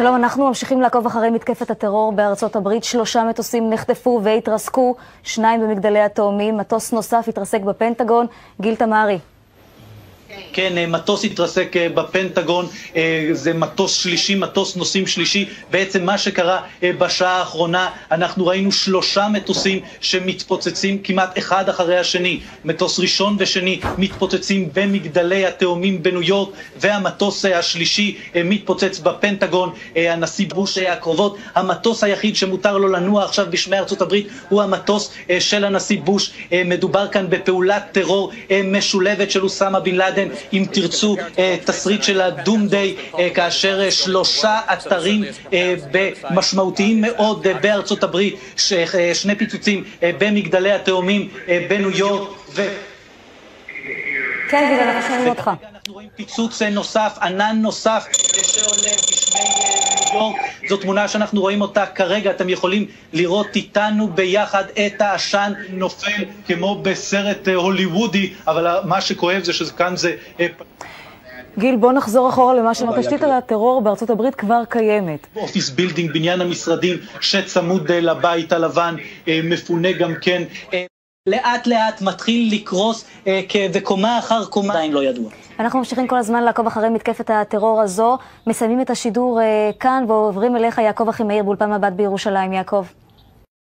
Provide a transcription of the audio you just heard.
שלום, אנחנו ממשיכים לעקוב אחרי מתקפת הטרור בארצות הברית. שלושה מטוסים נחטפו והתרסקו, שניים במגדלי התאומים, מטוס נוסף התרסק בפנטגון. גיל תמרי. כן, מטוס התרסק בפנטגון, זה מטוס שלישי, מטוס נוסעים שלישי. בעצם מה שקרה בשעה האחרונה, אנחנו ראינו שלושה מטוסים שמתפוצצים כמעט אחד אחרי השני. מטוס ראשון ושני מתפוצצים במגדלי התאומים בניו יורק, והמטוס השלישי מתפוצץ בפנטגון. הנשיא בוש הקרובות, המטוס היחיד שמותר לו לנוע עכשיו בשמי ארצות הברית הוא המטוס של הנשיא בוש. מדובר כאן בפעולת טרור משולבת של אוסמה בן לאדן. אם תרצו, תסריט של הדום דיי, כאשר שלושה אתרים משמעותיים מאוד בארצות הברית, שני פיצוצים במגדלי התאומים בניו יורק ו... כן, גיל, אנחנו שומעים אותך. אנחנו רואים פיצוץ נוסף, ענן נוסף שעולה בשמי ניו יורק. זו תמונה שאנחנו רואים אותה כרגע, אתם יכולים לראות איתנו ביחד את העשן נופל כמו בסרט הוליוודי, אבל מה שכואב זה שכאן זה... גיל, בוא נחזור אחורה למה שהתשתית על הטרור בארצות הברית כבר קיימת. office building, בניין המשרדים שצמוד לבית הלבן, מפונה גם כן. לאט לאט מתחיל לקרוס וקומה אחר קומה עדיין לא ידוע. אנחנו ממשיכים כל הזמן לעקוב אחרי מתקפת הטרור הזו, מסיימים את השידור כאן ועוברים אליך יעקב אחימאיר באולפן מבט בירושלים. יעקב.